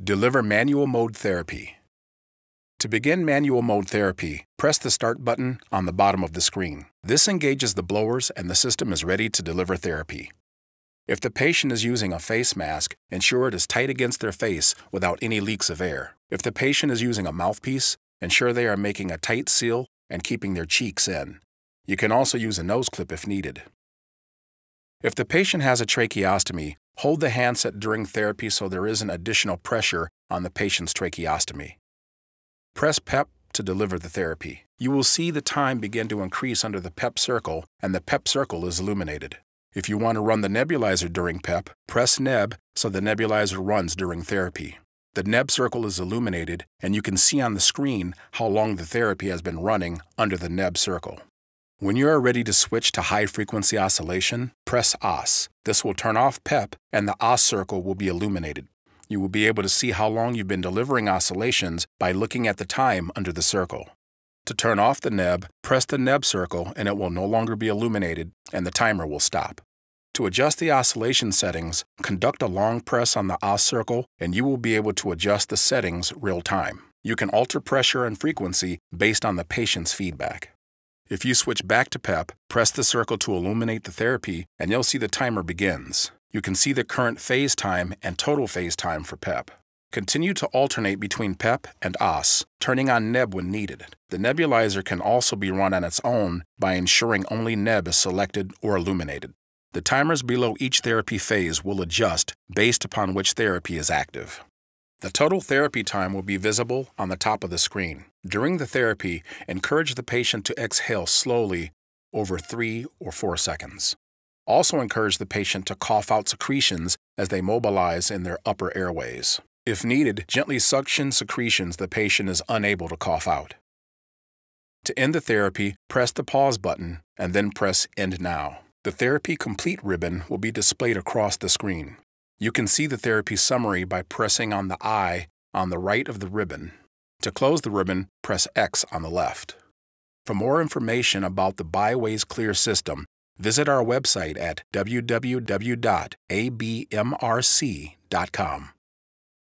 Deliver manual mode therapy. To begin manual mode therapy, press the Start button on the bottom of the screen. This engages the blowers and the system is ready to deliver therapy. If the patient is using a face mask, ensure it is tight against their face without any leaks of air. If the patient is using a mouthpiece, ensure they are making a tight seal and keeping their cheeks in. You can also use a nose clip if needed. If the patient has a tracheostomy, hold the handset during therapy so there isn't additional pressure on the patient's tracheostomy. Press PEP to deliver the therapy. You will see the time begin to increase under the PEP circle and the PEP circle is illuminated. If you want to run the nebulizer during PEP, press NEB so the nebulizer runs during therapy. The NEB circle is illuminated, and you can see on the screen how long the therapy has been running under the NEB circle. When you are ready to switch to high frequency oscillation, press OS. This will turn off PEP, and the OS circle will be illuminated. You will be able to see how long you've been delivering oscillations by looking at the time under the circle. To turn off the neb, press the neb circle and it will no longer be illuminated and the timer will stop. To adjust the oscillation settings, conduct a long press on the OS circle and you will be able to adjust the settings real time. You can alter pressure and frequency based on the patient's feedback. If you switch back to PEP, press the circle to illuminate the therapy and you'll see the timer begins. You can see the current phase time and total phase time for PEP. Continue to alternate between PEP and OS, turning on NEB when needed. The nebulizer can also be run on its own by ensuring only NEB is selected or illuminated. The timers below each therapy phase will adjust based upon which therapy is active. The total therapy time will be visible on the top of the screen. During the therapy, encourage the patient to exhale slowly over 3 or 4 seconds. Also encourage the patient to cough out secretions as they mobilize in their upper airways. If needed, gently suction secretions the patient is unable to cough out. To end the therapy, press the pause button and then press End Now. The Therapy Complete ribbon will be displayed across the screen. You can see the therapy summary by pressing on the eye on the right of the ribbon. To close the ribbon, press X on the left. For more information about the BiWaze Clear system, visit our website at www.abmrc.com.